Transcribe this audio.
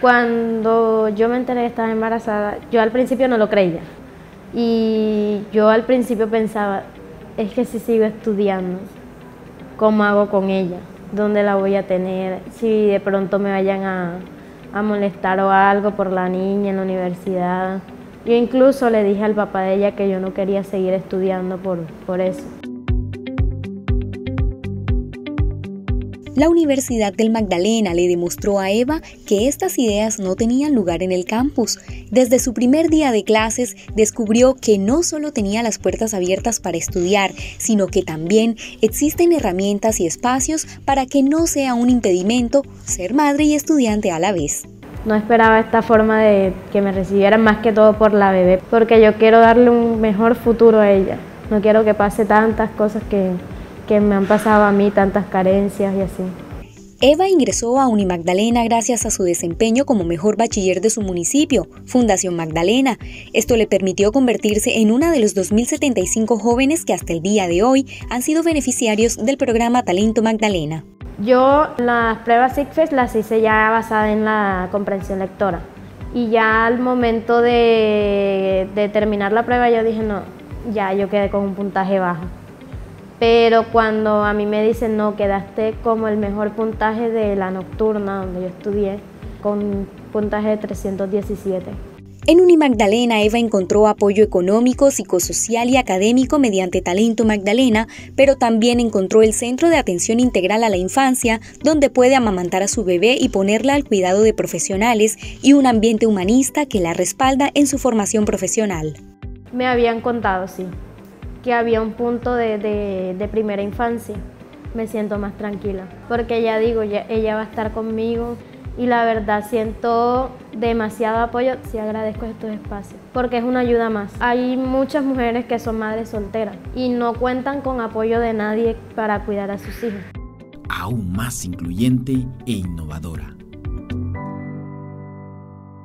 Cuando yo me enteré que estaba embarazada, yo al principio no lo creía. Y yo al principio pensaba, es que si sigo estudiando, ¿cómo hago con ella? ¿Dónde la voy a tener? Si de pronto me vayan a, a molestar o algo por la niña en la universidad. Yo incluso le dije al papá de ella que yo no quería seguir estudiando por, por eso. La Universidad del Magdalena le demostró a Eva que estas ideas no tenían lugar en el campus. Desde su primer día de clases descubrió que no solo tenía las puertas abiertas para estudiar, sino que también existen herramientas y espacios para que no sea un impedimento ser madre y estudiante a la vez. No esperaba esta forma de que me recibieran más que todo por la bebé, porque yo quiero darle un mejor futuro a ella. No quiero que pase tantas cosas que, que me han pasado a mí, tantas carencias y así. Eva ingresó a Unimagdalena gracias a su desempeño como mejor bachiller de su municipio, Fundación Magdalena. Esto le permitió convertirse en una de los 2.075 jóvenes que hasta el día de hoy han sido beneficiarios del programa Talento Magdalena. Yo las pruebas ICFES las hice ya basada en la comprensión lectora. Y ya al momento de, de terminar la prueba yo dije, no, ya yo quedé con un puntaje bajo pero cuando a mí me dicen, no, quedaste como el mejor puntaje de la nocturna donde yo estudié, con puntaje de 317. En Unimagdalena, Eva encontró apoyo económico, psicosocial y académico mediante Talento Magdalena, pero también encontró el Centro de Atención Integral a la Infancia, donde puede amamantar a su bebé y ponerla al cuidado de profesionales y un ambiente humanista que la respalda en su formación profesional. Me habían contado, sí, que había un punto de, primera infancia, me siento más tranquila. Porque ya digo, ella va a estar conmigo y la verdad siento demasiado apoyo, sí agradezco estos espacios, porque es una ayuda más. Hay muchas mujeres que son madres solteras y no cuentan con apoyo de nadie para cuidar a sus hijos. Aún más incluyente e innovadora.